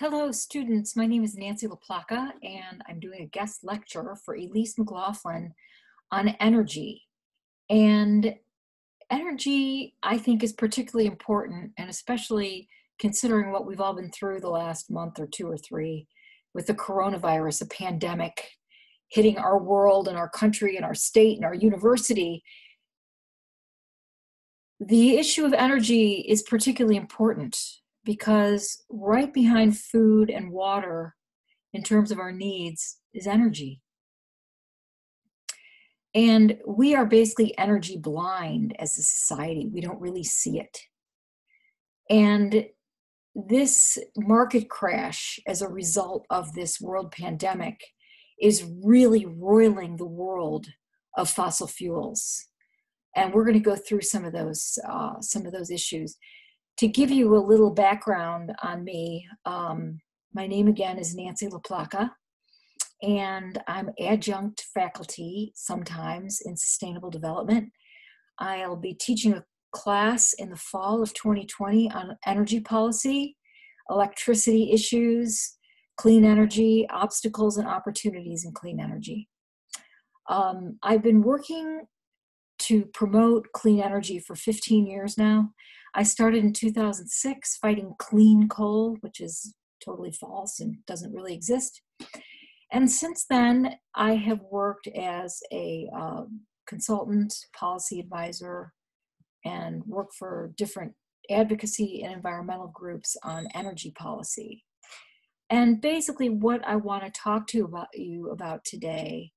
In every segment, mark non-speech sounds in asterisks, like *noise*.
Hello, students. My name is Nancy LaPlaca, and I'm doing a guest lecture for Elise McLaughlin on energy. And energy, I think, is particularly important, and especially considering what we've all been through the last month or two or three with the coronavirus, a pandemic hitting our world and our country and our state and our university. The issue of energy is particularly important because right behind food and water, in terms of our needs, is energy. And we are basically energy blind as a society. We don't really see it. And this market crash, as a result of this world pandemic, is really roiling the world of fossil fuels. And we're going to go through some of those uh, some of those issues to give you a little background on me, um, my name again is Nancy LaPlaca, and I'm adjunct faculty sometimes in sustainable development. I'll be teaching a class in the fall of 2020 on energy policy, electricity issues, clean energy, obstacles and opportunities in clean energy. Um, I've been working to promote clean energy for 15 years now. I started in 2006 fighting clean coal, which is totally false and doesn't really exist. And since then, I have worked as a uh, consultant, policy advisor, and worked for different advocacy and environmental groups on energy policy. And basically, what I want to talk to about you about today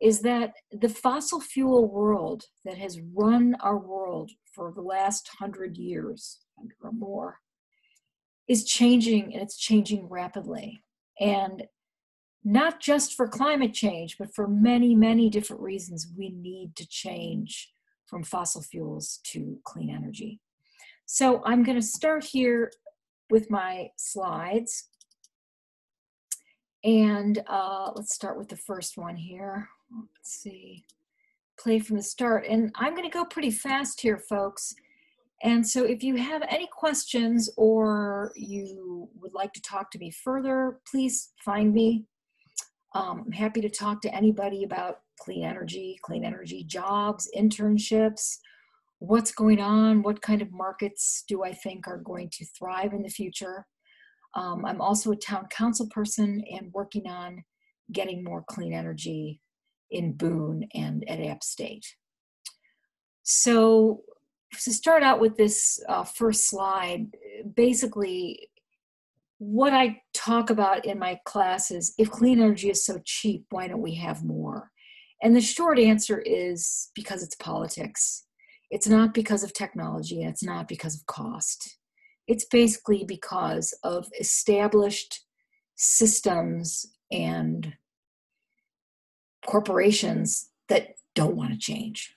is that the fossil fuel world that has run our world for the last hundred years or more is changing and it's changing rapidly. And not just for climate change, but for many, many different reasons, we need to change from fossil fuels to clean energy. So I'm going to start here with my slides. And uh, let's start with the first one here. Let's see, play from the start. And I'm going to go pretty fast here, folks. And so if you have any questions or you would like to talk to me further, please find me. Um, I'm happy to talk to anybody about clean energy, clean energy jobs, internships, what's going on, what kind of markets do I think are going to thrive in the future. Um, I'm also a town council person and working on getting more clean energy in Boone and at App State. So to start out with this uh, first slide, basically what I talk about in my class is if clean energy is so cheap, why don't we have more? And the short answer is because it's politics. It's not because of technology and it's not because of cost. It's basically because of established systems and corporations that don't want to change.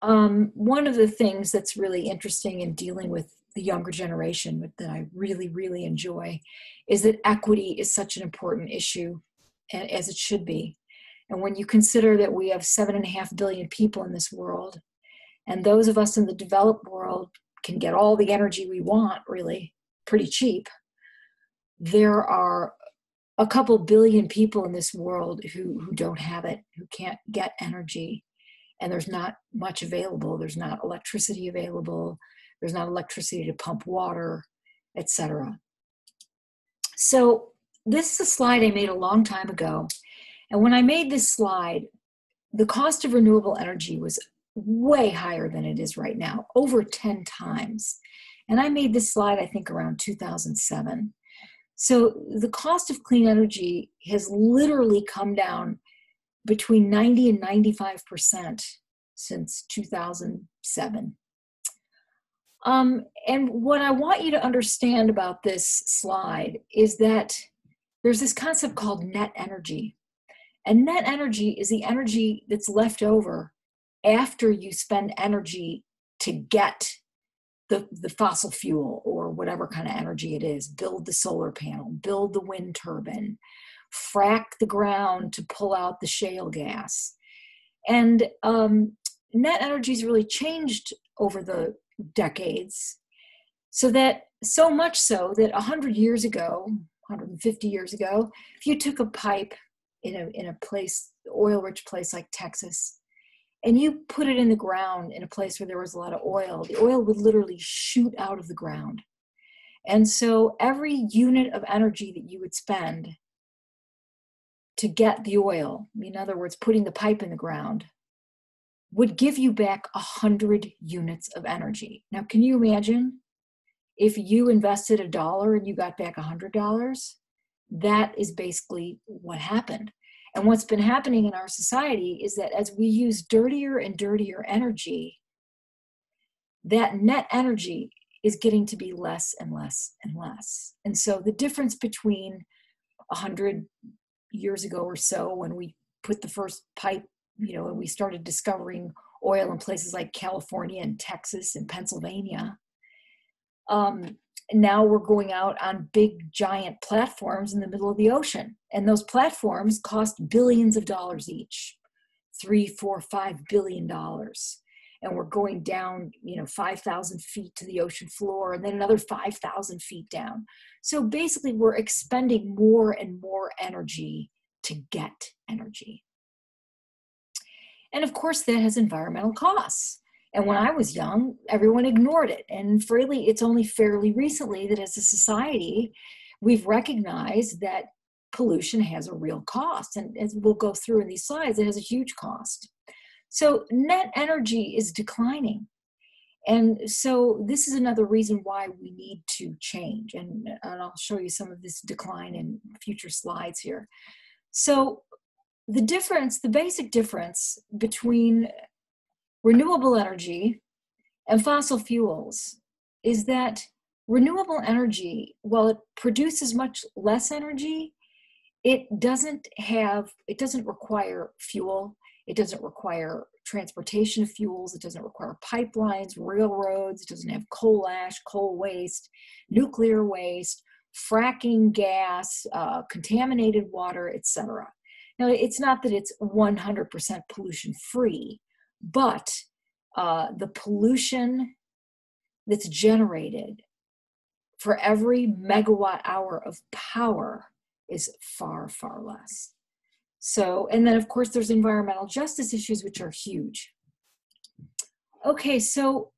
Um, one of the things that's really interesting in dealing with the younger generation that I really, really enjoy is that equity is such an important issue, as it should be. And when you consider that we have seven and a half billion people in this world, and those of us in the developed world can get all the energy we want, really, pretty cheap, there are a couple billion people in this world who, who don't have it, who can't get energy, and there's not much available. There's not electricity available. There's not electricity to pump water, etc. So this is a slide I made a long time ago. And when I made this slide, the cost of renewable energy was way higher than it is right now, over 10 times. And I made this slide, I think, around 2007. So the cost of clean energy has literally come down between 90 and 95% since 2007. Um, and what I want you to understand about this slide is that there's this concept called net energy. And net energy is the energy that's left over after you spend energy to get the, the fossil fuel or whatever kind of energy it is, build the solar panel, build the wind turbine, frack the ground to pull out the shale gas. And um, net energy has really changed over the decades so that so much so that 100 years ago, 150 years ago, if you took a pipe in a, in a place, oil rich place like Texas, and you put it in the ground in a place where there was a lot of oil, the oil would literally shoot out of the ground. And so every unit of energy that you would spend to get the oil, in other words, putting the pipe in the ground, would give you back 100 units of energy. Now, can you imagine if you invested a dollar and you got back $100? That is basically what happened. And what's been happening in our society is that as we use dirtier and dirtier energy, that net energy is getting to be less and less and less. And so the difference between 100 years ago or so when we put the first pipe, you know, and we started discovering oil in places like California and Texas and Pennsylvania, um, now we're going out on big giant platforms in the middle of the ocean. And those platforms cost billions of dollars each. Three four five billion dollars. And we're going down you know 5000 feet to the ocean floor and then another 5000 feet down. So basically we're expending more and more energy to get energy. And of course that has environmental costs and when mm-hmm. I was young, everyone ignored it. And freely, it's only fairly recently that as a society, we've recognized that pollution has a real cost. And as we'll go through in these slides, it has a huge cost. So net energy is declining. And so this is another reason why we need to change. And, and I'll show you some of this decline in future slides here. So the difference, the basic difference between renewable energy and fossil fuels is that renewable energy, while it produces much less energy, it doesn't have, it doesn't require fuel, it doesn't require transportation of fuels, it doesn't require pipelines, railroads, it doesn't have coal ash, coal waste, nuclear waste, fracking gas, uh, contaminated water, etc. Now, it's not that it's 100% pollution free, but uh, the pollution that's generated for every megawatt hour of power is far, far less. So, and then of course, there's environmental justice issues, which are huge. Okay, so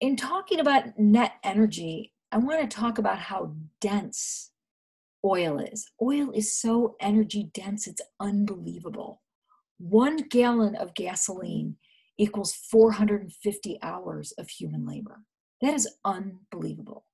in talking about net energy, I want to talk about how dense oil is. Oil is so energy dense, it's unbelievable one gallon of gasoline equals 450 hours of human labor. That is unbelievable.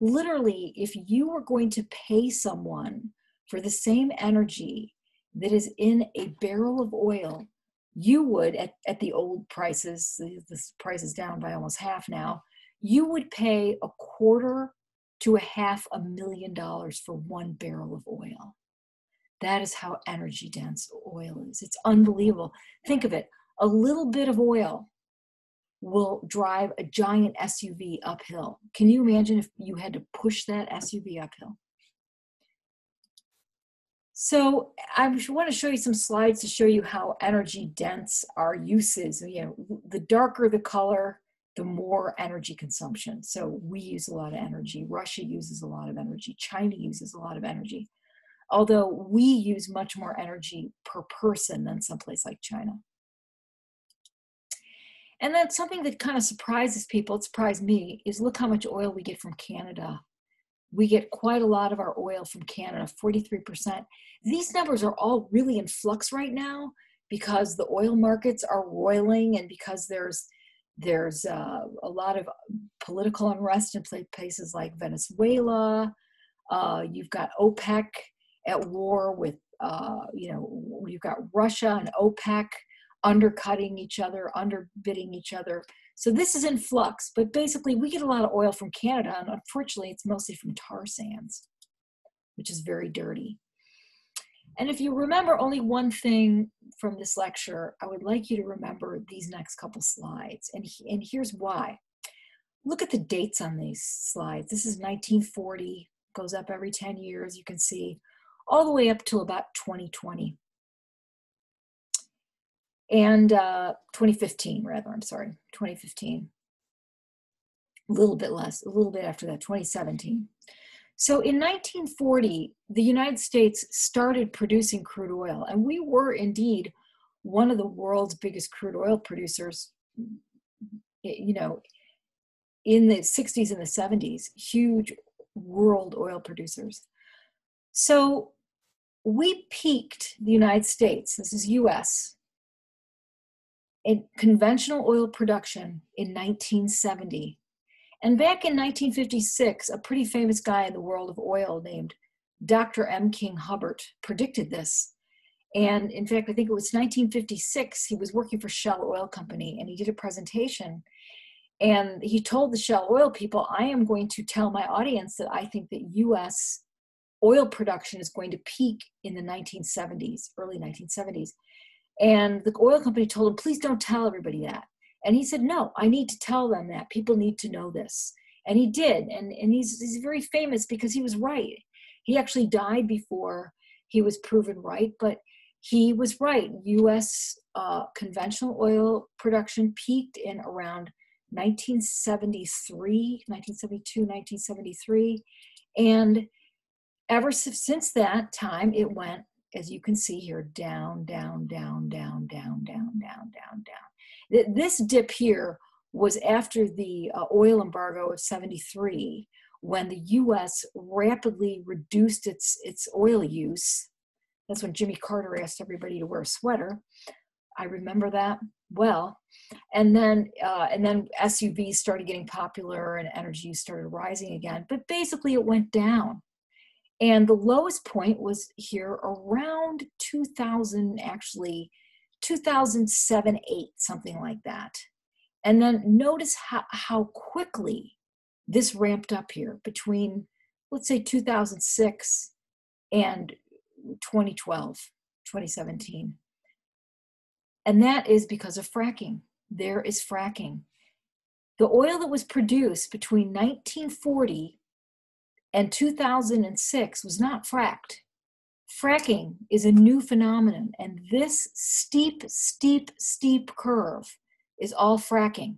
Literally, if you were going to pay someone for the same energy that is in a barrel of oil, you would, at, at the old prices, this price is down by almost half now, you would pay a quarter to a half a million dollars for one barrel of oil. That is how energy dense oil is. It's unbelievable. Think of it a little bit of oil will drive a giant SUV uphill. Can you imagine if you had to push that SUV uphill? So I want to show you some slides to show you how energy dense our use is. You know, the darker the color, the more energy consumption. So we use a lot of energy. Russia uses a lot of energy. China uses a lot of energy although we use much more energy per person than someplace like China. And then something that kind of surprises people, it surprised me, is look how much oil we get from Canada. We get quite a lot of our oil from Canada, 43%. These numbers are all really in flux right now because the oil markets are roiling and because there's there's uh, a lot of political unrest in places like Venezuela. Uh, you've got OPEC at war with, uh, you know, you've got Russia and OPEC undercutting each other, underbidding each other. So this is in flux, but basically we get a lot of oil from Canada, and unfortunately it's mostly from tar sands, which is very dirty. And if you remember only one thing from this lecture, I would like you to remember these next couple slides. And, and here's why. Look at the dates on these slides. This is 1940, goes up every 10 years, you can see all the way up to about 2020 and uh, 2015 rather i'm sorry 2015 A little bit less, a little bit after that, 2017. So in 1940, the United States started producing crude oil, and we were indeed one of the world's biggest crude oil producers, you know, in the 60s and the 70s, huge world oil producers. So we peaked the United States, this is US, in conventional oil production in 1970 and back in 1956, a pretty famous guy in the world of oil named Dr. M. King Hubbert predicted this. And in fact, I think it was 1956, he was working for Shell Oil Company and he did a presentation. And he told the Shell Oil people, I am going to tell my audience that I think that US oil production is going to peak in the 1970s, early 1970s. And the oil company told him, please don't tell everybody that. And he said, No, I need to tell them that. People need to know this. And he did. And, and he's, he's very famous because he was right. He actually died before he was proven right, but he was right. US uh, conventional oil production peaked in around 1973, 1972, 1973. And ever since that time, it went, as you can see here, down, down, down, down, down, down, down, down, down. This dip here was after the uh, oil embargo of 73 when the US rapidly reduced its, its oil use. That's when Jimmy Carter asked everybody to wear a sweater. I remember that well. And then, uh, and then SUVs started getting popular and energy started rising again. But basically, it went down. And the lowest point was here around 2000, actually 2007 8 something like that. And then notice how, how quickly this ramped up here between let's say 2006 and 2012 2017 and that is because of fracking. There is fracking. The oil that was produced between 1940 and 2006 was not fracked Fracking is a new phenomenon, and this steep, steep, steep curve is all fracking.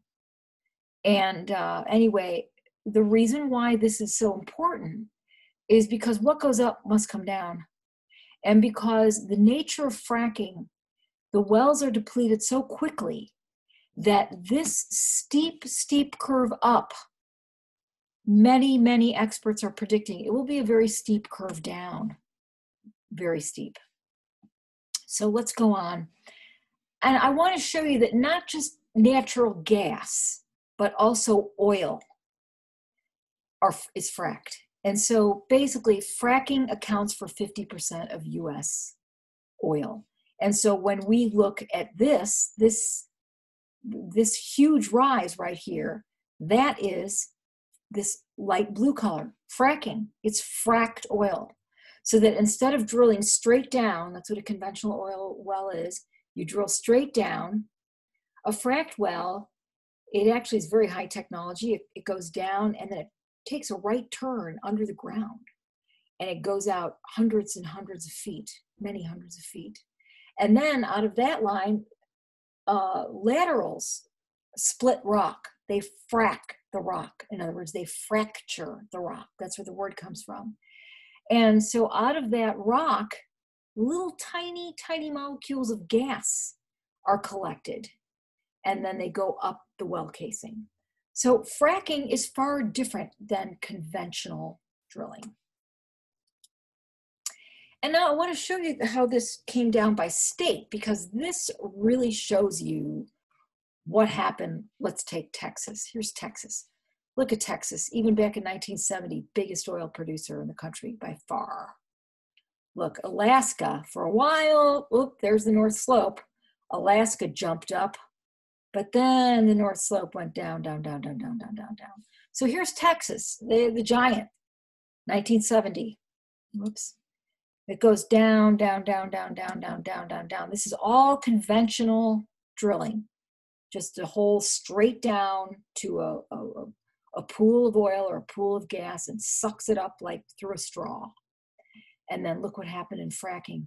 And uh, anyway, the reason why this is so important is because what goes up must come down. And because the nature of fracking, the wells are depleted so quickly that this steep, steep curve up, many, many experts are predicting it will be a very steep curve down very steep. So let's go on. And I want to show you that not just natural gas, but also oil are, is fracked. And so basically, fracking accounts for 50% of US oil. And so when we look at this, this, this huge rise right here, that is this light blue color, fracking. It's fracked oil so that instead of drilling straight down, that's what a conventional oil well is, you drill straight down. A fracked well, it actually is very high technology. It, it goes down and then it takes a right turn under the ground and it goes out hundreds and hundreds of feet, many hundreds of feet. And then out of that line, uh, laterals split rock. They frack the rock. In other words, they fracture the rock. That's where the word comes from. And so out of that rock, little tiny, tiny molecules of gas are collected and then they go up the well casing. So fracking is far different than conventional drilling. And now I want to show you how this came down by state because this really shows you what happened. Let's take Texas. Here's Texas. Look at Texas, even back in 1970, biggest oil producer in the country by far. Look, Alaska, for a while, whoop, there's the North Slope. Alaska jumped up, but then the North Slope went down, down, down, down, down, down, down, down. So here's Texas, the, the giant, 1970. Whoops. It goes down, down, down, down, down, down, down, down, down. This is all conventional drilling, just a hole straight down to a, a, a pool of oil or a pool of gas and sucks it up like through a straw. And then look what happened in fracking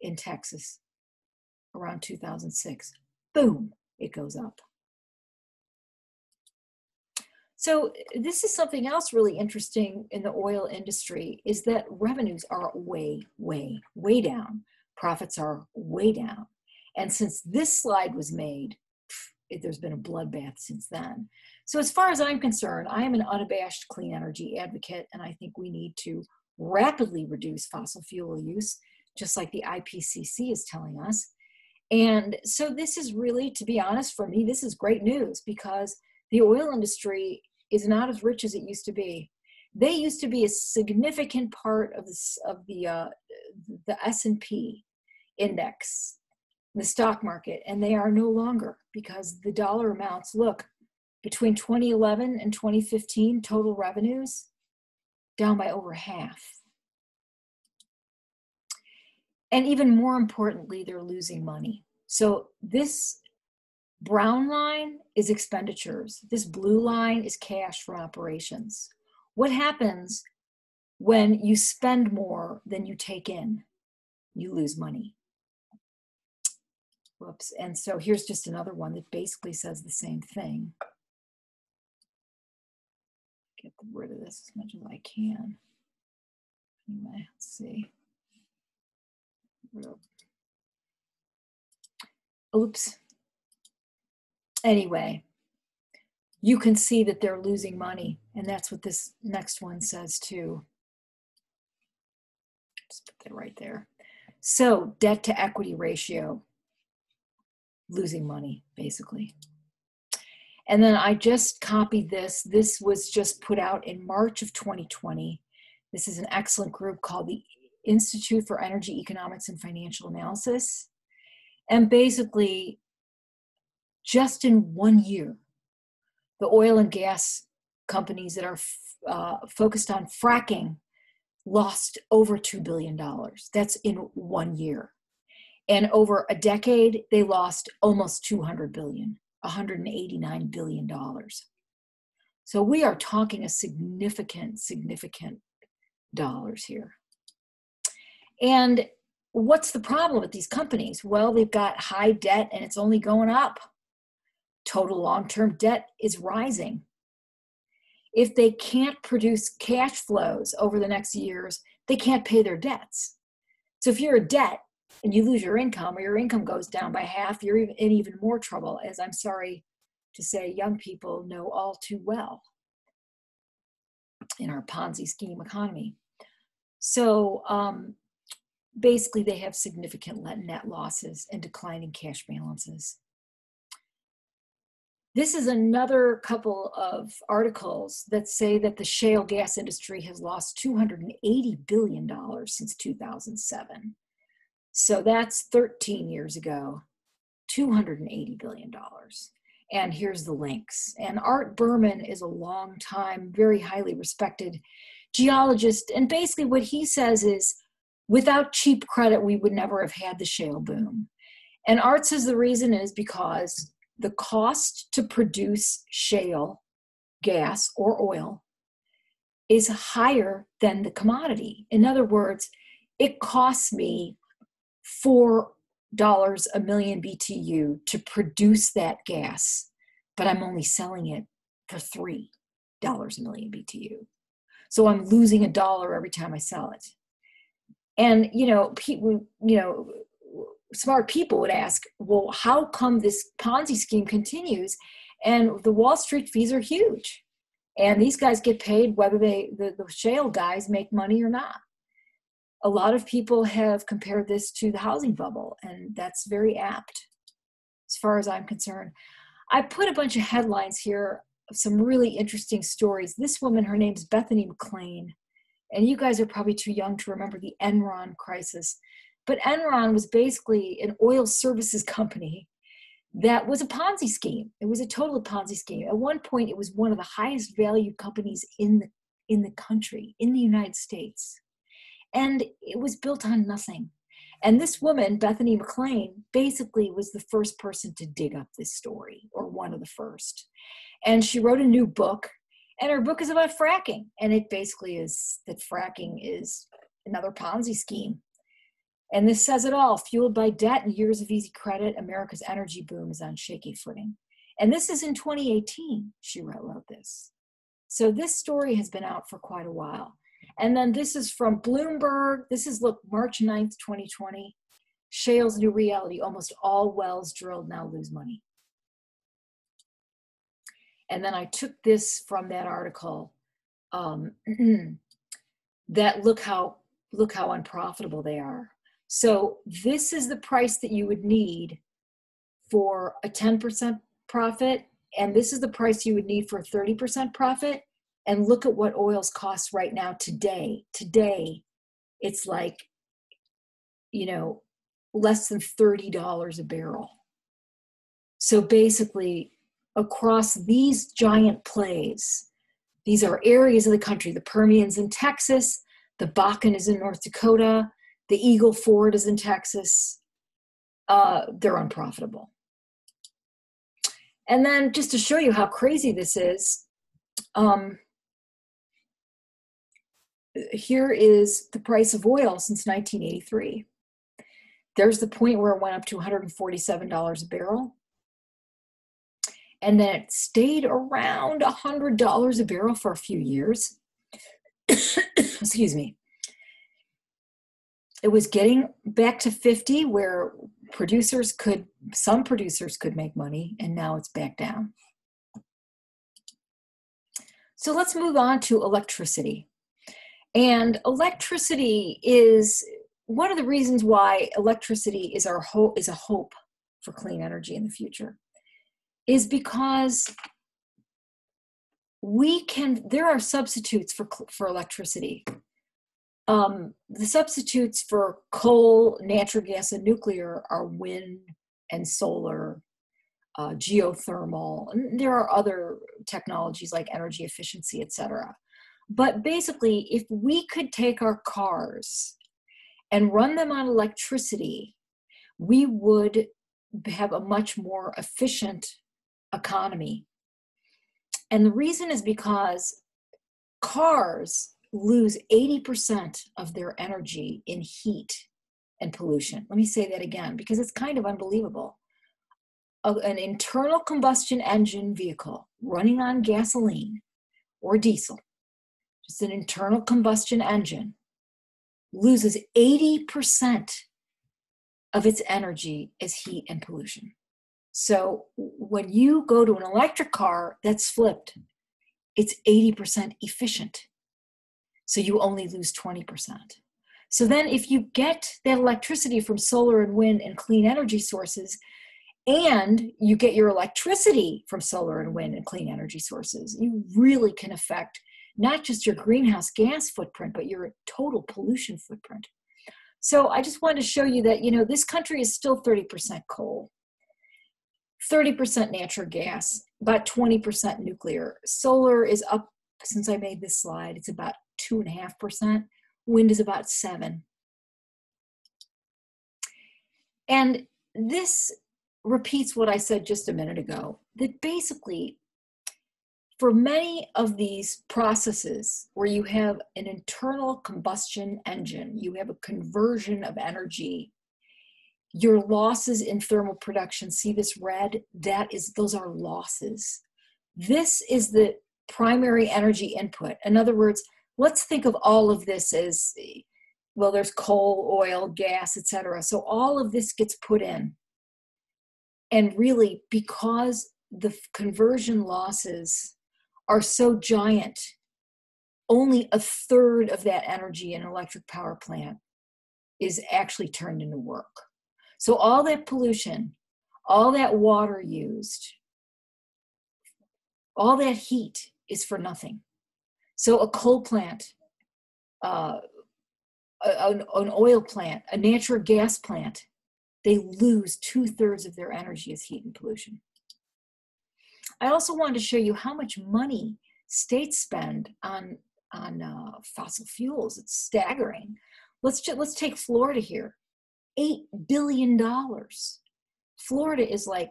in Texas around 2006. Boom, it goes up. So this is something else really interesting in the oil industry is that revenues are way, way, way down. Profits are way down. And since this slide was made, there's been a bloodbath since then. So as far as I'm concerned, I am an unabashed clean energy advocate, and I think we need to rapidly reduce fossil fuel use, just like the IPCC is telling us. And so this is really, to be honest, for me, this is great news because the oil industry is not as rich as it used to be. They used to be a significant part of this of the uh, the S and P index, the stock market, and they are no longer because the dollar amounts. Look, between 2011 and 2015, total revenues down by over half. And even more importantly, they're losing money. So this brown line is expenditures. This blue line is cash for operations. What happens when you spend more than you take in? You lose money. Whoops. And so here's just another one that basically says the same thing. Get rid of this as much as I can. Anyway, let's see. Oops. Anyway, you can see that they're losing money. And that's what this next one says too. Just put that right there. So, debt to equity ratio, losing money, basically. And then I just copied this. This was just put out in March of 2020. This is an excellent group called the Institute for Energy Economics and Financial Analysis. And basically, just in one year, the oil and gas companies that are uh, focused on fracking lost over $2 billion. That's in one year. And over a decade, they lost almost 200 billion, 189 billion dollars. So we are talking a significant, significant dollars here. And what's the problem with these companies? Well, they've got high debt and it's only going up. Total long term debt is rising. If they can't produce cash flows over the next years, they can't pay their debts. So if you're a debt and you lose your income or your income goes down by half, you're in even more trouble, as I'm sorry to say, young people know all too well in our Ponzi scheme economy. So um, basically, they have significant net losses and declining cash balances. This is another couple of articles that say that the shale gas industry has lost $280 billion since 2007. So that's 13 years ago, $280 billion. And here's the links. And Art Berman is a long time, very highly respected geologist. And basically, what he says is without cheap credit, we would never have had the shale boom. And Art says the reason is because the cost to produce shale gas or oil is higher than the commodity. In other words, it costs me four dollars a million BTU to produce that gas, but I'm only selling it for three dollars a million BTU. So I'm losing a dollar every time I sell it. And you know, people, you know, smart people would ask, well, how come this Ponzi scheme continues? And the Wall Street fees are huge. And these guys get paid whether they the, the shale guys make money or not a lot of people have compared this to the housing bubble, and that's very apt as far as I'm concerned. I put a bunch of headlines here of some really interesting stories. This woman, her name's Bethany McLean, and you guys are probably too young to remember the Enron crisis. But Enron was basically an oil services *laughs* company that was a Ponzi scheme. It was a total Ponzi scheme. At one point, it was one of the highest valued companies in the in the country, in the United States and it was built on nothing. And this woman, Bethany McLean, basically was the first person to dig up this story, or one of the first. And she wrote a new book, and her book is about fracking. And it basically is that fracking is another Ponzi scheme. And this says it all fueled by debt and years of easy credit, America's energy boom is on shaky footing. And this is in 2018, she wrote, wrote this. So this story has been out for quite a while. And then this is from Bloomberg. This is look March 9th, 2020. Shale's new reality. Almost all wells drilled now lose money. And then I took this from that article. Um, *clears throat* that look how look how unprofitable they are. So this is the price that you would need for a 10% profit, and this is the price you would need for a 30% profit. And look at what oils cost right now today. Today, it's like, you know, less than $30 a barrel. So basically, across these giant plays, these are areas of the country. The Permian's in Texas, the Bakken is in North Dakota, the Eagle Ford is in Texas. Uh, they're unprofitable. And then just to show you how crazy this is, um, here is the price of oil since 1983. There's the point where it went up to $147 a barrel. And then it stayed around $100 a barrel for a few years. *coughs* Excuse me. It was getting back to 50 where producers could, some producers could make money, and now it's back down. So let's move on to electricity. And electricity is one of the reasons why electricity is our hope is a hope for clean energy in the future is because we can there are substitutes for for electricity. Um, the substitutes for coal natural gas and nuclear are wind and solar uh, geothermal and there are other technologies like energy efficiency etc but basically if we could take our cars and run them on electricity, we would have a much more efficient economy. And the reason is because cars lose 80% of their energy in heat and pollution. Let me say that again because it's kind of unbelievable. an internal combustion engine vehicle running on gasoline or diesel, just an internal combustion engine, loses 80% of its energy as heat and pollution. So when you go to an electric car that's flipped, it's 80% efficient. So you only lose 20%. So then if you get that electricity from solar and wind and clean energy sources, and you get your electricity from solar and wind and clean energy sources, you really can affect not just your greenhouse gas footprint, but your total pollution footprint. So I just wanted to show you that, you know, this country is still 30% coal, 30% natural gas, about 20% nuclear. Solar is up since I made this slide, it's about two and a half percent. Wind is about seven. And this repeats what I said just a minute ago that basically for many of these processes where you have an internal combustion engine, you have a conversion of energy, your losses in thermal production, see this red? That is, those are losses. This is the primary energy input. In other words, let's think of all of this as well, there's coal, oil, gas, etc. So all of this gets put in. And really, because the conversion losses are so giant, only a third of that energy in an electric power plant is actually turned into work. So all that pollution, all that water used, all that heat is for nothing. So a coal plant, uh, an, an oil plant, a natural gas plant, they lose two thirds of their energy as heat and pollution. I also wanted to show you how much money states spend on on uh, fossil fuels. It's staggering. Let's just, let's take Florida here, eight billion dollars. Florida is like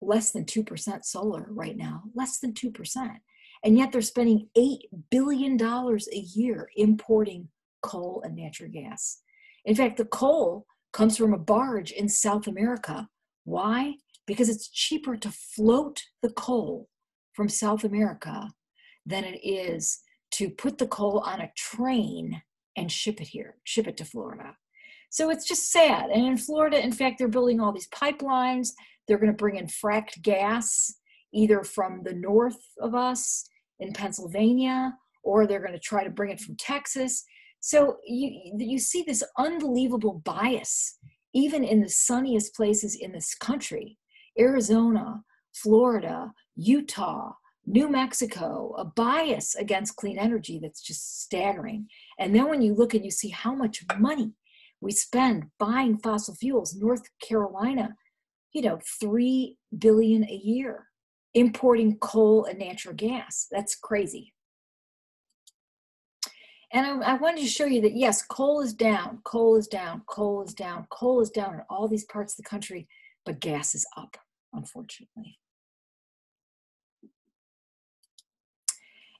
less than two percent solar right now, less than two percent, and yet they're spending eight billion dollars a year importing coal and natural gas. In fact, the coal comes from a barge in South America. Why? Because it's cheaper to float the coal from South America than it is to put the coal on a train and ship it here, ship it to Florida. So it's just sad. And in Florida, in fact, they're building all these pipelines. They're going to bring in fracked gas, either from the north of us in Pennsylvania, or they're going to try to bring it from Texas. So you, you see this unbelievable bias, even in the sunniest places in this country Arizona, Florida, Utah, New Mexico, a bias against clean energy that's just staggering. And then when you look and you see how much money we spend buying fossil fuels, North Carolina, you know, 3 billion a year importing coal and natural gas. That's crazy. And I, I, wanted to show you that yes, coal is down, coal is down, coal is down, coal is down in all these parts of the country, but gas is up, unfortunately.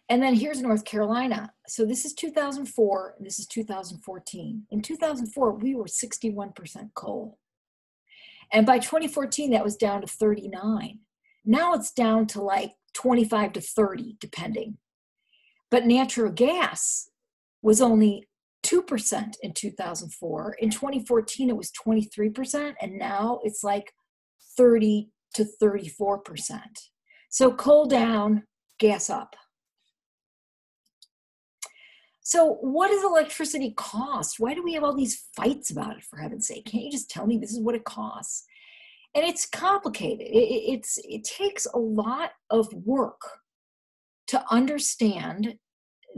And then here's North Carolina. So this is 2004, this is 2014. In 2004, we were 61% coal. And by 2014, that was down to 39. Now it's down to like 25 to 30, depending. But natural gas was only 2% in 2004. In 2014, it was 23%, and now it's like 30 to 34%. So coal down, gas up. So, what does electricity cost? Why do we have all these fights about it, for heaven's sake? Can't you just tell me this is what it costs? And it's complicated. It, it's, it takes a lot of work to understand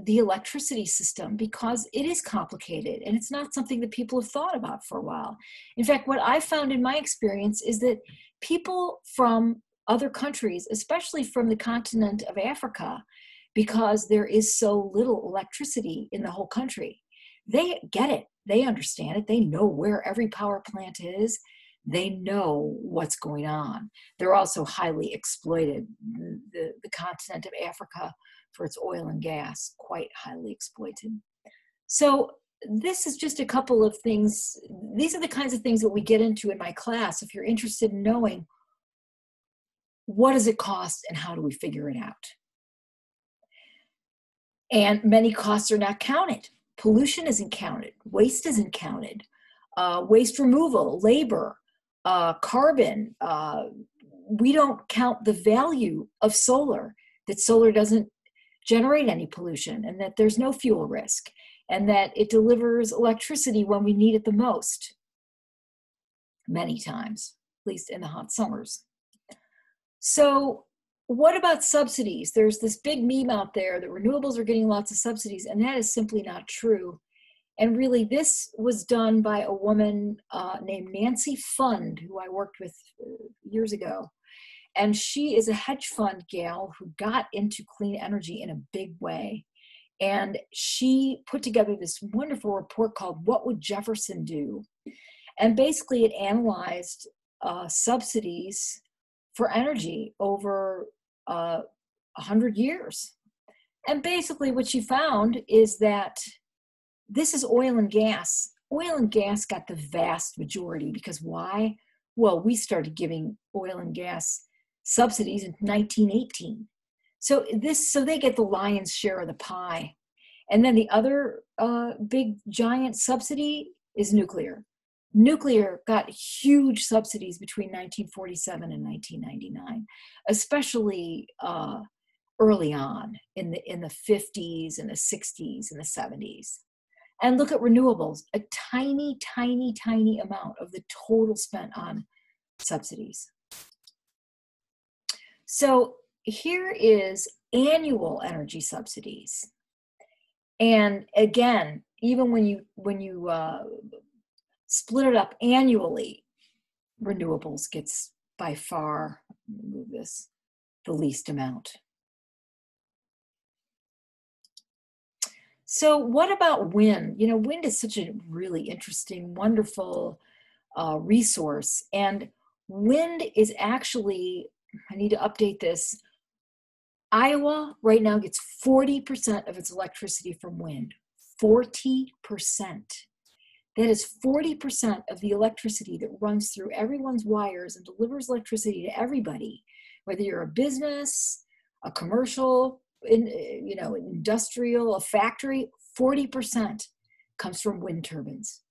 the electricity system because it is complicated and it's not something that people have thought about for a while. In fact, what I found in my experience is that people from other countries, especially from the continent of Africa, because there is so little electricity in the whole country. They get it, they understand it, they know where every power plant is, they know what's going on. They're also highly exploited. The, the continent of Africa, for its oil and gas, quite highly exploited. So, this is just a couple of things. These are the kinds of things that we get into in my class. If you're interested in knowing what does it cost and how do we figure it out? And many costs are not counted. Pollution isn't counted, waste isn't counted, uh, waste removal, labor, uh, carbon. Uh, we don't count the value of solar, that solar doesn't generate any pollution, and that there's no fuel risk, and that it delivers electricity when we need it the most, many times, at least in the hot summers. So what about subsidies? There's this big meme out there that renewables are getting lots of subsidies, and that is simply not true. And really, this was done by a woman uh, named Nancy Pfund, who I worked with uh, years ago. And she is a hedge fund gal who got into clean energy in a big way. And she put together this wonderful report called What Would Jefferson Do? And basically, it analyzed uh, subsidies for energy over uh, 100 years. And basically, what she found is that this is oil and gas. Oil and gas got the vast majority because why? Well, we started giving oil and gas subsidies in 1918. So this, so they get the lion's share of the pie. And then the other uh, big giant subsidy is nuclear nuclear got huge subsidies between 1947 and 1999, especially uh, early on in the in the 50s and the 60s and the 70s. And look at renewables, a tiny, tiny, tiny amount of the total spent on subsidies. So here is annual energy subsidies. And again, even when you when you uh, split it up annually, renewables gets by far, move this, the least amount. So, what about wind? You know, wind is such a really interesting, wonderful uh, resource. And wind is actually, I need to update this. Iowa right now gets 40% of its electricity from wind. 40%. That is 40% of the electricity that runs through everyone's wires and delivers electricity to everybody, whether you're a business, a commercial, in you know industrial a factory 40% comes from wind turbines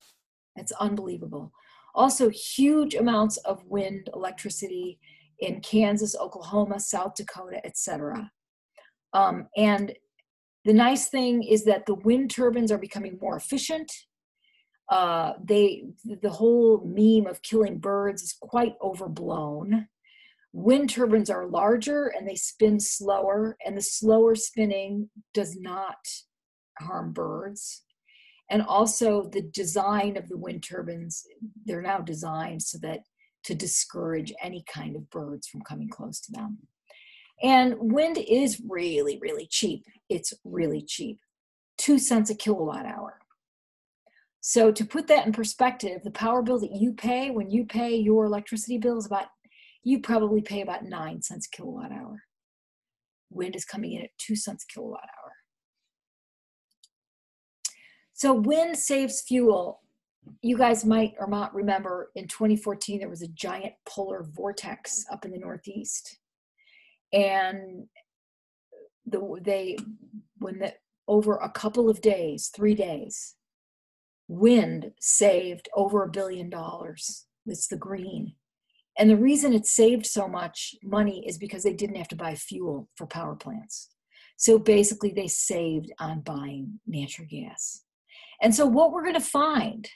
that's unbelievable also huge amounts of wind electricity in kansas oklahoma south dakota etc um, and the nice thing is that the wind turbines are becoming more efficient. Uh, they the whole meme of killing birds is quite overblown. Wind turbines are larger and they spin slower, and the slower spinning does not harm birds. And also, the design of the wind turbines, they're now designed so that to discourage any kind of birds from coming close to them. And wind is really, really cheap. It's really cheap. Two cents a kilowatt hour. So, to put that in perspective, the power bill that you pay when you pay your electricity bill is about you probably pay about nine cents a kilowatt hour. Wind is coming in at two cents a kilowatt hour. So wind saves fuel. You guys might or not remember in 2014 there was a giant polar vortex up in the Northeast, and the they when the over a couple of days, three days, wind saved over a billion dollars. It's the green. And the reason it saved so much money is because they didn't have to buy fuel for power plants. So basically, they saved on buying natural gas. And so, what we're going to find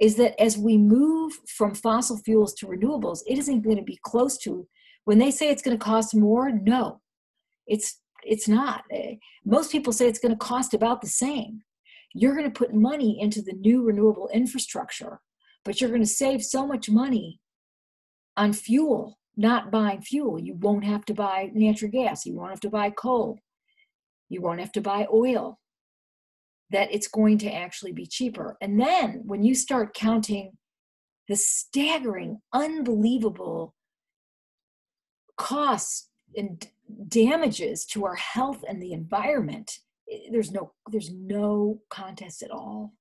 is that as we move from fossil fuels to renewables, it isn't going to be close to when they say it's going to cost more. No, it's it's not. Eh, most people say it's going to cost about the same. You're going to put money into the new renewable infrastructure, but you're going to save so much money on fuel, not buying fuel. You won't have to buy natural gas. You won't have to buy coal. You won't have to buy oil. That it's going to actually be cheaper. And then when you start counting the staggering, unbelievable costs and damages to our health and the environment, there's no there's no contest at all.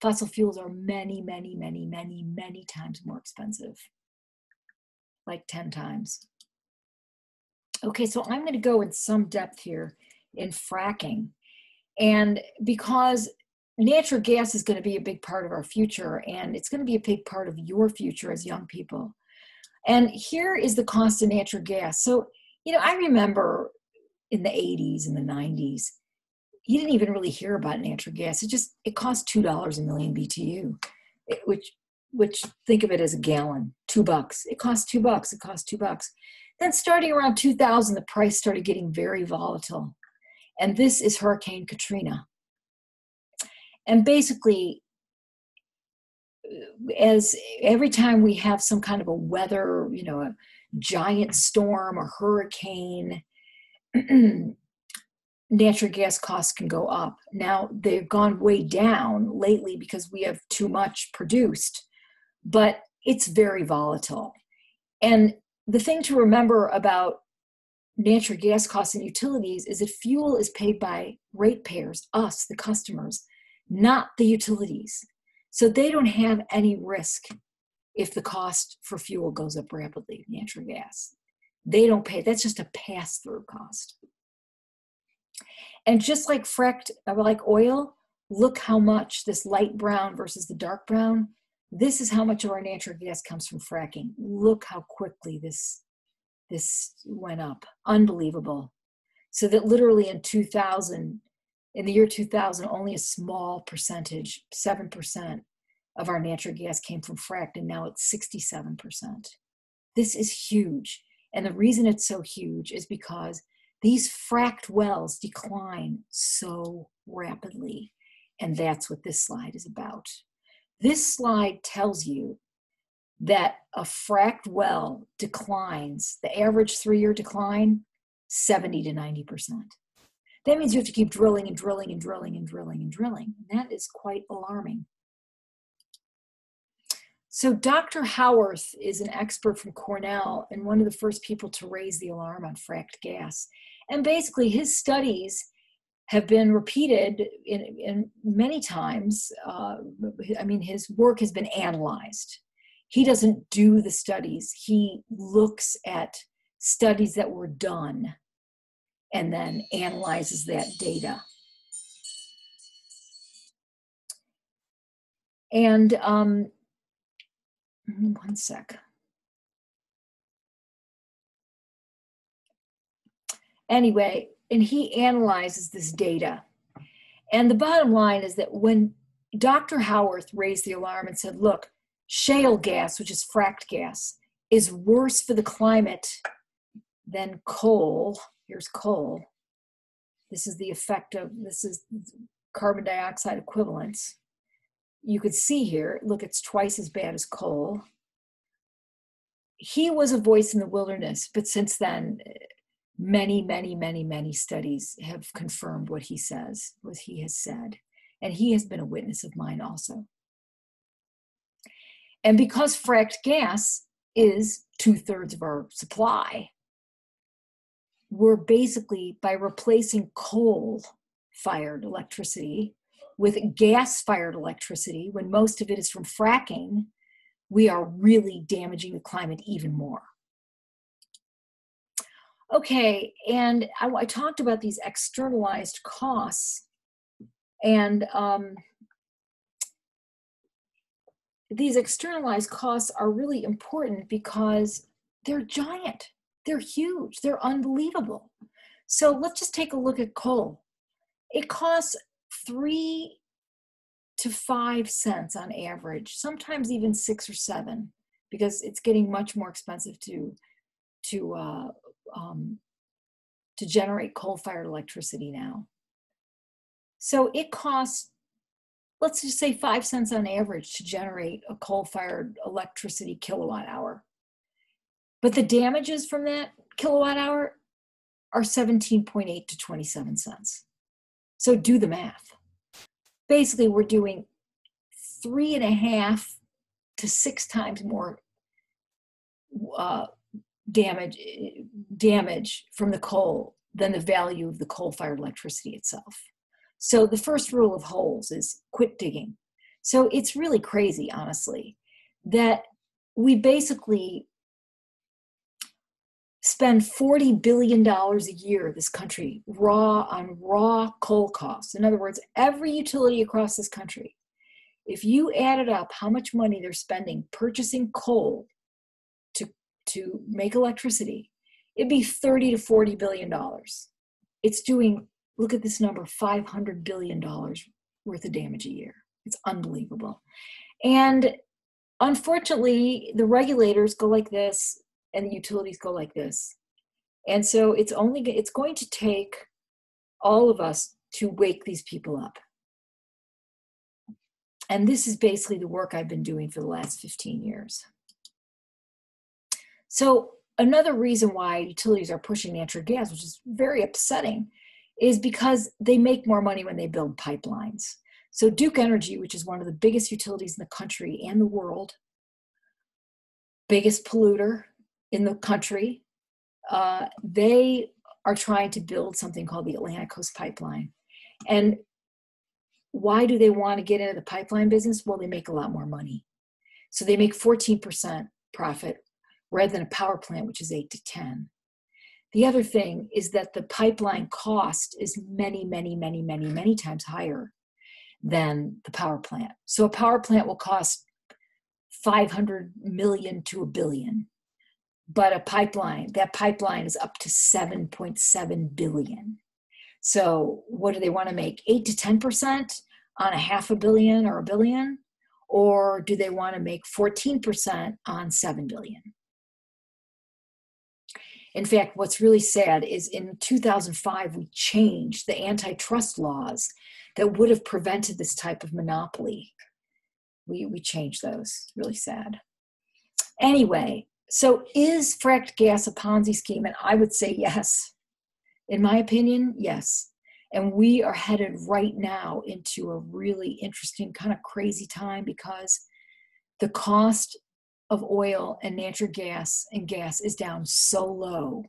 Fossil fuels are many, many, many, many, many times more expensive like 10 times. Okay, so I'm going to go in some depth here in fracking. And because natural gas is going to be a big part of our future, and it's going to be a big part of your future as young people. And here is the cost of natural gas. So, you know, I remember in the 80s and the 90s, you didn't even really hear about natural gas. It just it cost two dollars a million BTU, which which think of it as a gallon, two bucks. It cost two bucks. It cost two bucks. Then starting around 2000, the price started getting very volatile. And this is Hurricane Katrina. And basically, as every time we have some kind of a weather, you know, a giant storm or hurricane, *clears throat* natural gas costs can go up. Now they've gone way down lately because we have too much produced but it's very volatile. And the thing to remember about natural gas costs and utilities is that fuel is paid by ratepayers, us, the customers, not the utilities. So they don't have any risk if the cost for fuel goes up rapidly, natural gas. They don't pay, that's just a pass through cost. And just like fracked, like oil, look how much this light brown versus the dark brown this is how much of our natural gas comes from fracking. Look how quickly this this went up. Unbelievable. So that literally in 2000, in the year 2000, only a small percentage, 7% of our natural gas came from fracked, and now it's 67%. This is huge. And the reason it's so huge is because these fracked wells decline so rapidly. And that's what this slide is about. This slide tells you that a fracked well declines, the average three year decline, 70 to 90%. That means you have to keep drilling and drilling and drilling and drilling and drilling. And that is quite alarming. So, Dr. Howarth is an expert from Cornell and one of the first people to raise the alarm on fracked gas. And basically, his studies have been repeated in, in many times. Uh, I mean, his work has been analyzed. He doesn't do the studies, he looks at studies that were done and then analyzes that data. And um, one sec. Anyway, and he analyzes this data. And the bottom line is that when Dr. Howarth raised the alarm and said, look, shale gas, which is fracked gas, is worse for the climate than coal. Here's coal. This is the effect of this is carbon dioxide equivalents. You could see here, look, it's twice as bad as coal. He was a voice in the wilderness, but since then, many, many, many, many studies have confirmed what he says, what he has said. And he has been a witness of mine also. And because fracked gas is two thirds of our supply, we're basically by replacing coal fired electricity with gas fired electricity, when most of it is from fracking, we are really damaging the climate even more. Okay, and I, I talked about these externalized costs, and um, these externalized costs are really important because they're giant, they're huge, they're unbelievable. So let's just take a look at coal. It costs three to five cents on average, sometimes even six or seven, because it's getting much more expensive to to uh, um, to generate coal-fired electricity now. So it costs, let's just say five cents on average to generate a coal-fired electricity kilowatt hour. But the damages from that kilowatt hour are 17.8 to 27 cents. So do the math. Basically, we're doing three and a half to six times more uh, damage damage from the coal than the value of the coal-fired electricity itself. So the first rule of holes is quit digging. So it's really crazy, honestly, that we basically spend $40 billion a year, this country, raw on raw coal costs. In other words, every utility across this country, if you added up how much money they're spending purchasing coal to to make electricity, it'd be 30 to 40 billion dollars. It's doing, look at this number, 500 billion dollars worth of damage a year. It's unbelievable. And unfortunately, the regulators go like this and the utilities go like this. And so it's only it's going to take all of us to wake these people up. And this is basically the work I've been doing for the last 15 years. So another reason why utilities are pushing natural gas, which is very upsetting, is because they make more money when they build pipelines. So Duke Energy, which is one of the biggest utilities in the country and the world, biggest polluter in the country, uh, they are trying to build something called the Atlantic Coast Pipeline. And why do they want to get into the pipeline business? Well, they make a lot more money. So they make 14% profit rather than a power plant, which is 8 to 10. The other thing is that the pipeline cost is many, many, many, many, many times higher than the power plant. So a power plant will cost 500 million to a billion. But a pipeline, that pipeline is up to 7.7 billion. So what do they want to make? 8 to 10% on a half a billion or a billion? Or do they want to make 14% on 7 billion? In fact, what's really sad is in 2005, we changed the antitrust laws that would have prevented this type of monopoly. We, we changed those. Really sad. Anyway, so is fracked gas a Ponzi scheme? And I would say yes. In my opinion, yes. And we are headed right now into a really interesting, kind of crazy time because the cost of oil and natural gas and gas is down so low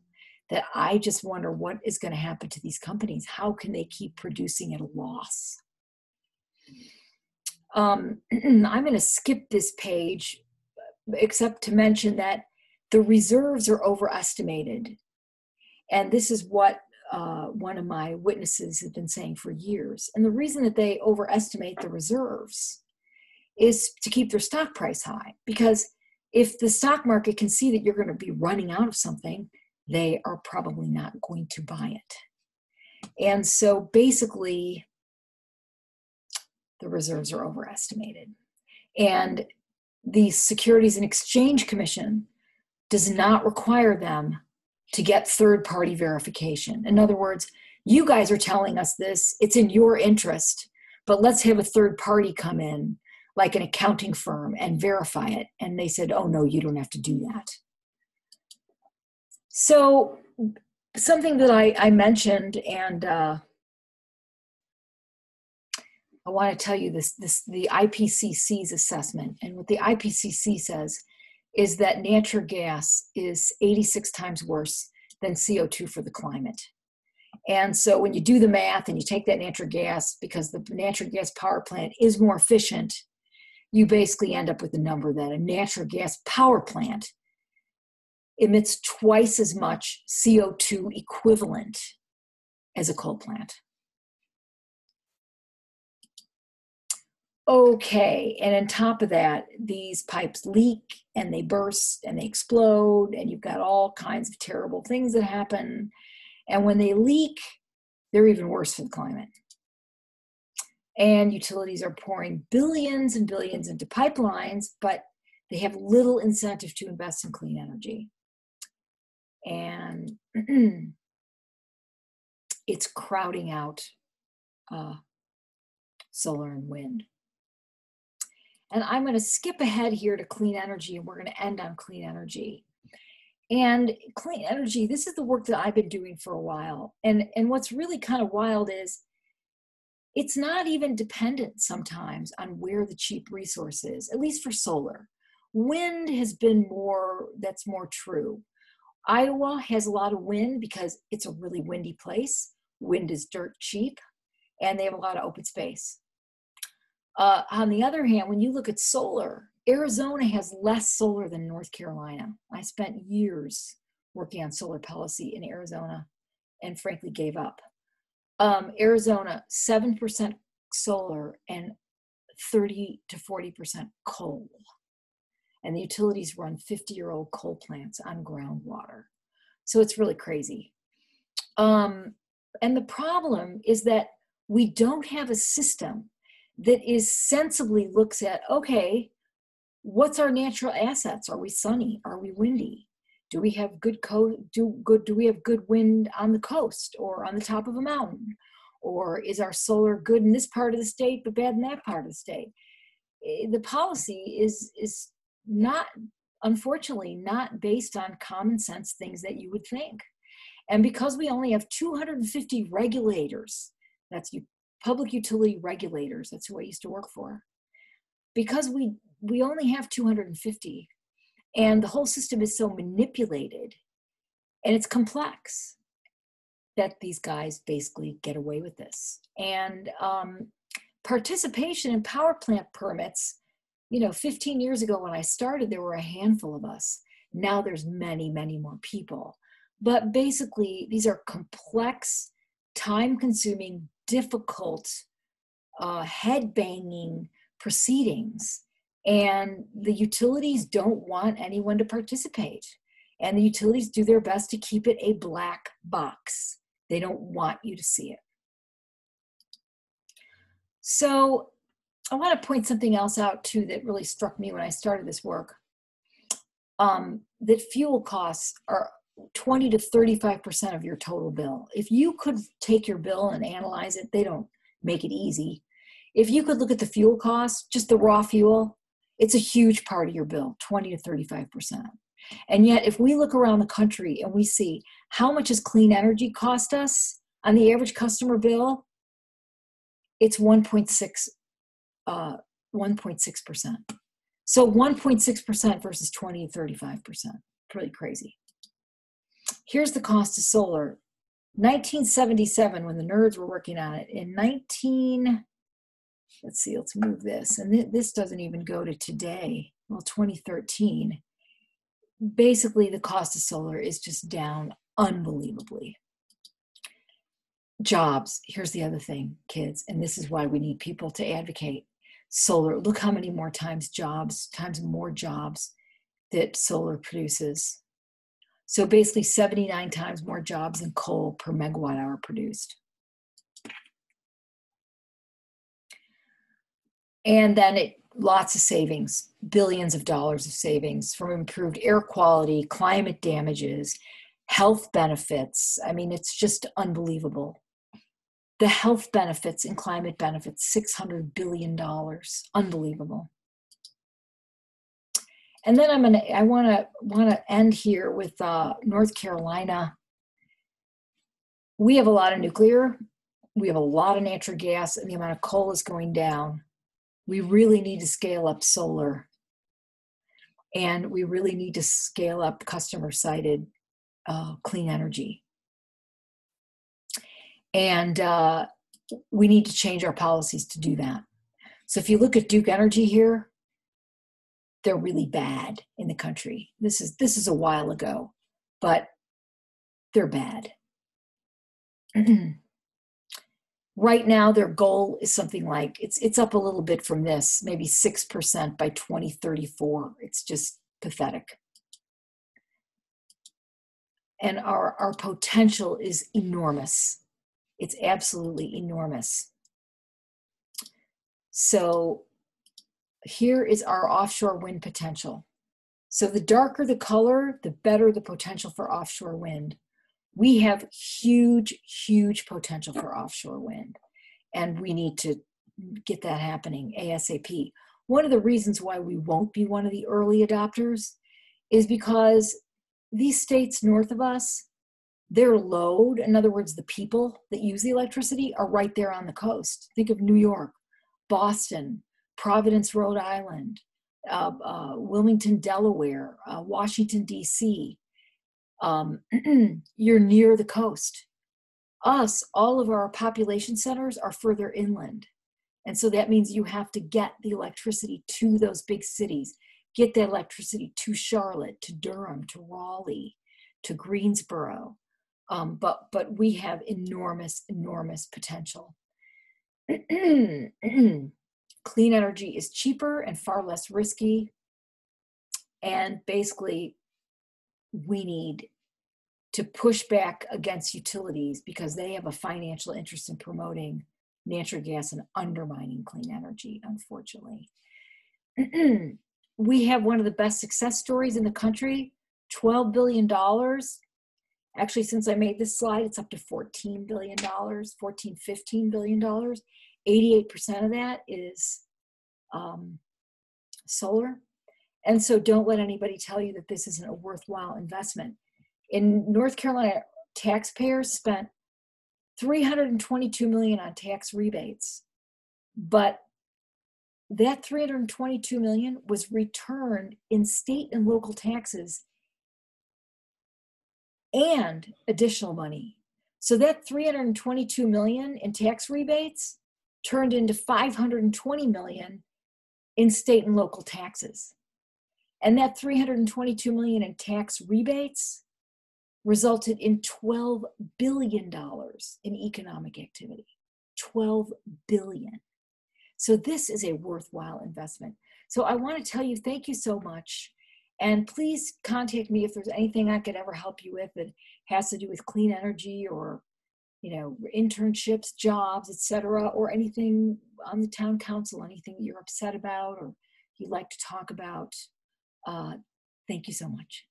that I just wonder what is going to happen to these companies. How can they keep producing at a loss? Um, *clears throat* I'm going to skip this page, except to mention that the reserves are overestimated. And this is what uh, one of my witnesses has been saying for years. And the reason that they overestimate the reserves is to keep their stock price high. Because if the stock market can see that you're going to be running out of something, they are probably not going to buy it. And so basically, the reserves are overestimated. And the Securities and Exchange Commission does not require them to get third party verification. In other words, you guys are telling us this, it's in your interest, but let's have a third party come in, like an accounting firm, and verify it. And they said, oh no, you don't have to do that. So, something that I, I mentioned, and uh, I want to tell you this, this the IPCC's assessment. And what the IPCC says is that natural gas is 86 times worse than CO2 for the climate. And so when you do the math and you take that natural gas, because the natural gas power plant is more efficient, you basically end up with the number that a natural gas power plant emits twice as much CO2 equivalent as a coal plant. okay and on top of that these pipes leak and they burst and they explode and you've got all kinds of terrible things that happen and when they leak they're even worse for the climate and utilities are pouring billions and billions into pipelines but they have little incentive to invest in clean energy and *clears throat* it's crowding out uh, solar and wind and I'm going to skip ahead here to clean energy, and we're going to end on clean energy. And clean energy, this is the work that I've been doing for a while. And, and what's really kind of wild is it's not even dependent sometimes on where the cheap resource is, at least for solar. Wind has been more, that's more true. Iowa has a lot of wind because it's a really windy place. Wind is dirt cheap, and they have a lot of open space. Uh, on the other hand, when you look at solar, Arizona has less solar than North Carolina. I spent years working on solar policy in Arizona and frankly gave up. Um, Arizona, 7% solar and 30 to 40% coal. And the utilities run 50 year old coal plants on groundwater. So it's really crazy. Um, and the problem is that we don't have a system that is sensibly looks at okay what's our natural assets are we sunny are we windy do we have good co- do good do we have good wind on the coast or on the top of a mountain or is our solar good in this part of the state but bad in that part of the state eh, the policy is is not unfortunately not based on common sense things that you would think and because we only have 250 regulators that's public utility regulators. That's who I used to work for. Because we we only have 250, and the whole system is so manipulated, and it's complex that these guys basically get away with this. And um, participation in power plant permits, you know, 15 years ago when I started, there were a handful of us. Now there's many, many more people. But basically, these are complex, time consuming, difficult, uh, head banging proceedings. And the utilities don't want anyone to participate. And the utilities do their best to keep it a black box. They don't want you to see it. So I want to point something else out too that really struck me when I started this work. Um, that fuel costs are 20 to 35% of your total bill. If you could take your bill and analyze it, they don't make it easy. If you could look at the fuel costs, just the raw fuel, it's a huge part of your bill, 20 to 35%. And yet, if we look around the country and we see how much has clean energy cost us on the average customer bill, it's 1.6 uh, 1.6%. So 1.6% versus 20 to 35%. Pretty crazy here's the cost of solar 1977 when the nerds were working on it in 19 let's see let's move this and th- this doesn't even go to today well 2013 basically the cost of solar is just down unbelievably jobs. Here's the other thing, kids, and this is why we need people to advocate. Solar, look how many more times jobs, times more jobs that solar produces. So basically 79 times more jobs than coal per megawatt hour produced. And then it lots of savings, billions of dollars of savings from improved air quality, climate damages, health benefits. I mean, it's just unbelievable. The health benefits and climate benefits, $600 billion. Unbelievable. And then I'm gonna, I wanna, wanna end here with uh, North Carolina. We have a lot of nuclear, we have a lot of natural gas, and the amount of coal is going down we really need to scale up solar and we really need to scale up customer sided uh, clean energy. And uh, we need to change our policies to do that. So if you look at Duke Energy here, they're really bad in the country. This is this is a while ago, but they're bad. *clears throat* right now their goal is something like it's it's up a little bit from this maybe 6% by 2034 it's just pathetic. And our our potential is enormous. It's absolutely enormous. So here is our offshore wind potential. So the darker the color the better the potential for offshore wind we have huge, huge potential for offshore wind, and we need to get that happening ASAP. One of the reasons why we won't be one of the early adopters is because these states north of us, their load, in other words, the people that use the electricity, are right there on the coast. Think of New York, Boston, Providence, Rhode Island, uh, uh, Wilmington, Delaware, uh, Washington, D.C um, *clears throat* you're near the coast. Us, all of our population centers are further inland. And so that means you have to get the electricity to those big cities, get the electricity to Charlotte, to Durham, to Raleigh, to Greensboro. Um, but, but we have enormous, enormous potential. *clears throat* Clean energy is cheaper and far less risky. And basically, we need to push back against utilities because they have a financial interest in promoting natural gas and undermining clean energy, unfortunately. *clears throat* we have one of the best success stories in the country $12 billion. Actually, since I made this slide, it's up to $14 billion, $14, $15 billion. 88% of that is um, solar. And so don't let anybody tell you that this isn't a worthwhile investment. In North Carolina, taxpayers spent 322 million on tax rebates, but that 322 million was returned in state and local taxes and additional money. So that 322 million in tax rebates turned into 520 million in state and local taxes. And that 322 million in tax rebates resulted in 12 billion dollars in economic activity. 12 billion. So this is a worthwhile investment. So I want to tell you thank you so much and please contact me if there's anything I could ever help you with that has to do with clean energy or you know internships jobs etc or anything on the town council anything you're upset about or you'd like to talk about uh, thank you so much.